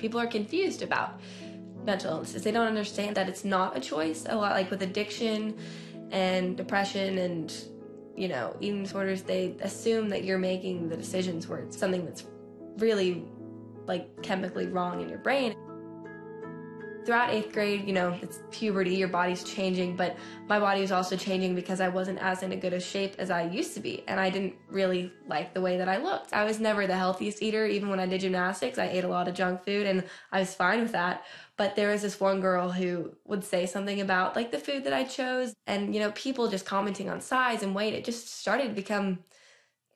People are confused about mental illnesses. They don't understand that it's not a choice. A lot like with addiction and depression and you know, eating disorders, they assume that you're making the decisions where it's something that's really like chemically wrong in your brain. Throughout eighth grade, you know, it's puberty, your body's changing, but my body was also changing because I wasn't as in a good a shape as I used to be, and I didn't really like the way that I looked. I was never the healthiest eater, even when I did gymnastics. I ate a lot of junk food, and I was fine with that. But there was this one girl who would say something about like the food that I chose, and you know, people just commenting on size and weight. It just started to become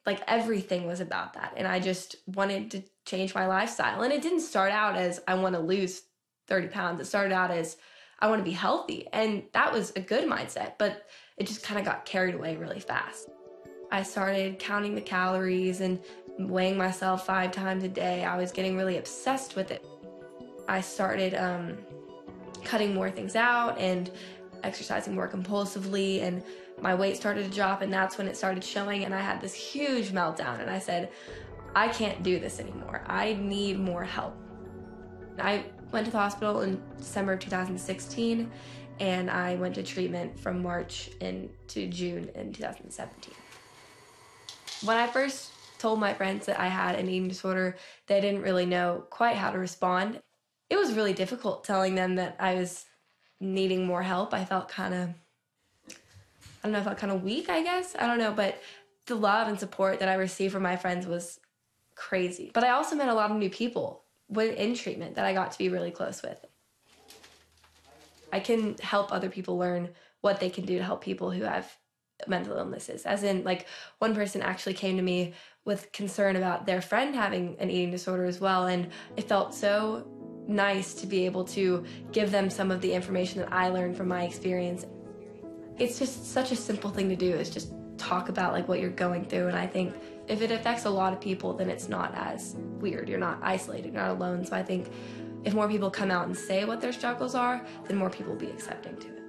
like everything was about that, and I just wanted to change my lifestyle. And it didn't start out as I want to lose 30 pounds. It started out as I want to be healthy. And that was a good mindset, but it just kind of got carried away really fast. I started counting the calories and weighing myself five times a day. I was getting really obsessed with it. I started um, cutting more things out and exercising more compulsively, and my weight started to drop, and that's when it started showing. And I had this huge meltdown, and I said, I can't do this anymore. I need more help. I went to the hospital in December of 2016 and I went to treatment from March into June in 2017. When I first told my friends that I had an eating disorder, they didn't really know quite how to respond. It was really difficult telling them that I was needing more help. I felt kind of, I don't know, I felt kind of weak, I guess. I don't know, but the love and support that I received from my friends was crazy. But I also met a lot of new people in treatment that I got to be really close with. I can help other people learn what they can do to help people who have mental illnesses. As in, like, one person actually came to me with concern about their friend having an eating disorder as well, and it felt so nice to be able to give them some of the information that I learned from my experience. It's just such a simple thing to do, is just talk about like what you're going through, and I think if it affects a lot of people, then it's not as weird. You're not isolated, you're not alone. So I think if more people come out and say what their struggles are, then more people will be accepting to it.